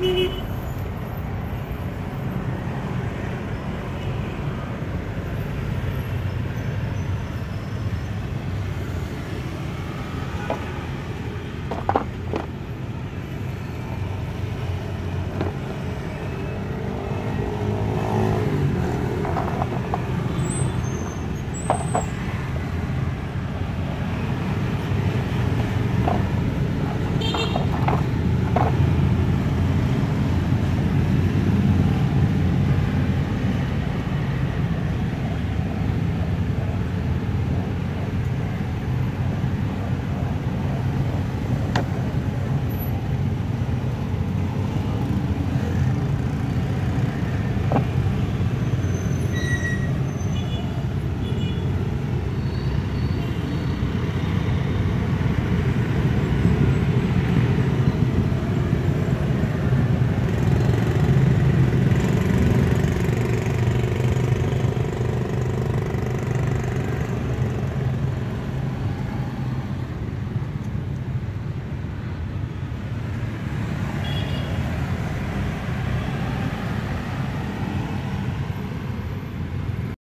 Beep.